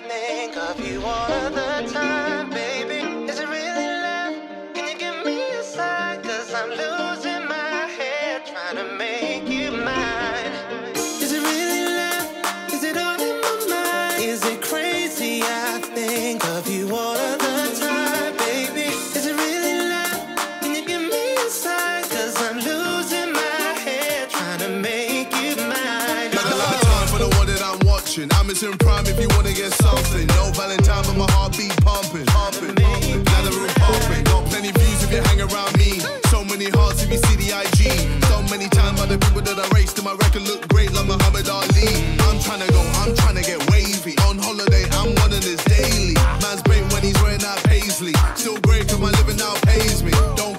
Think of you all of the time, baby. Is it really love? Can you give me a sign? Cause I'm losing my head trying to make that I'm in prime if you wanna get something. No Valentine, but my heartbeat pumping. pumping. Now the room pumping. Got plenty views if you hang around me. So many hearts if you see the IG. So many times by the people that I raced to my record look great like Muhammad Ali. I'm trying to go, I'm trying to get wavy. On holiday, I'm one of this daily. Man's great when he's wearing that paisley. Still great cause my living now pays me. Don't